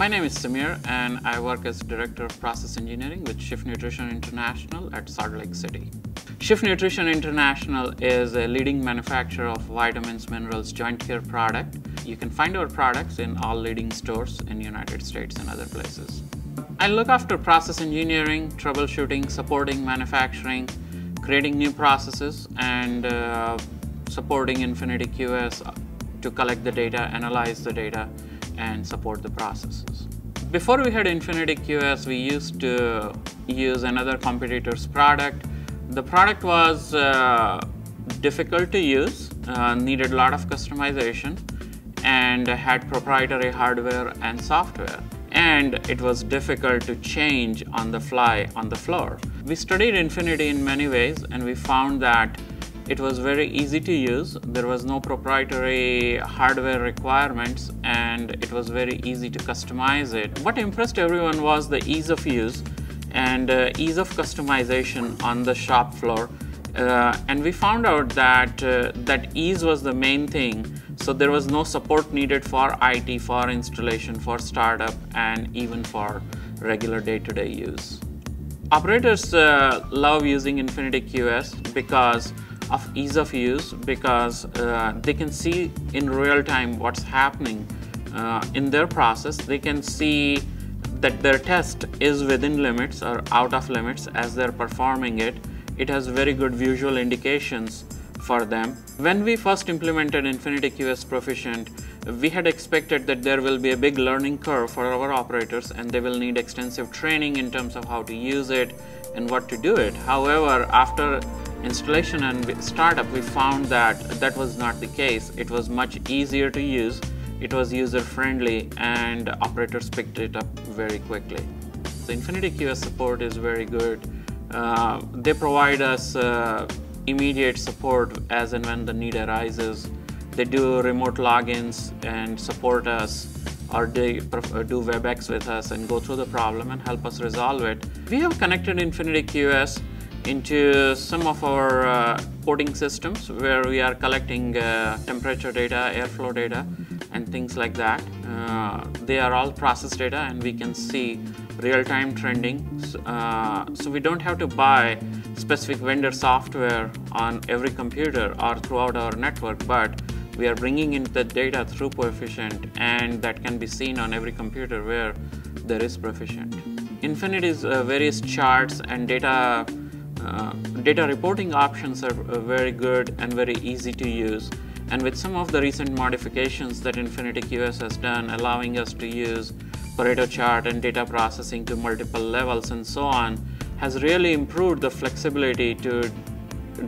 My name is Samir and I work as Director of Process Engineering with Schiff Nutrition International at Salt Lake City. Schiff Nutrition International is a leading manufacturer of vitamins, minerals, joint care product. You can find our products in all leading stores in United States and other places. I look after process engineering, troubleshooting, supporting manufacturing, creating new processes, and uh, supporting Infinity QS to collect the data, analyze the data, and support the processes. Before we had Infinity QS, we used to use another competitor's product. The product was uh, difficult to use, uh, needed a lot of customization, and had proprietary hardware and software. And it was difficult to change on the fly on the floor. We studied Infinity in many ways, and we found that it was very easy to use. There was no proprietary hardware requirements and it was very easy to customize it. What impressed everyone was the ease of use and uh, ease of customization on the shop floor. Uh, and we found out that uh, that ease was the main thing. So there was no support needed for IT, for installation, for startup, and even for regular day-to-day -day use. Operators uh, love using Infinity QS because of ease of use because uh, they can see in real time what's happening uh, in their process. They can see that their test is within limits or out of limits as they're performing it. It has very good visual indications for them. When we first implemented Infinity QS Proficient, we had expected that there will be a big learning curve for our operators and they will need extensive training in terms of how to use it and what to do it. However, after installation and startup, we found that that was not the case. It was much easier to use, it was user friendly, and operators picked it up very quickly. The Infinity QS support is very good. Uh, they provide us uh, immediate support as and when the need arises. They do remote logins and support us or they do WebEx with us and go through the problem and help us resolve it. We have connected Infinity QS into some of our uh, coding systems where we are collecting uh, temperature data, airflow data, and things like that. Uh, they are all process data and we can see real-time trending. Uh, so we don't have to buy specific vendor software on every computer or throughout our network, but we are bringing in the data through Proficient and that can be seen on every computer where there is Proficient. Infinity's uh, various charts and data uh, data reporting options are uh, very good and very easy to use. And with some of the recent modifications that Infinity QS has done, allowing us to use Pareto chart and data processing to multiple levels and so on, has really improved the flexibility to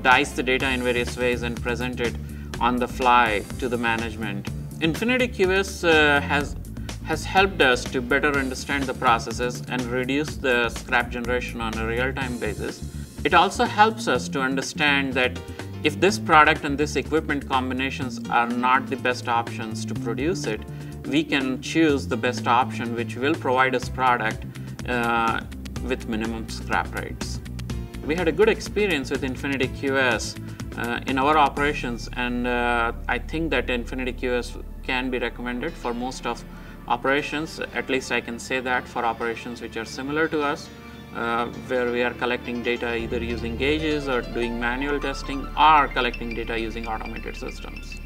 dice the data in various ways and present it on the fly to the management. Infinity QS uh, has has helped us to better understand the processes and reduce the scrap generation on a real-time basis it also helps us to understand that if this product and this equipment combinations are not the best options to produce it, we can choose the best option which will provide us product uh, with minimum scrap rates. We had a good experience with Infinity QS uh, in our operations and uh, I think that Infinity QS can be recommended for most of operations, at least I can say that for operations which are similar to us uh, where we are collecting data either using gauges or doing manual testing or collecting data using automated systems.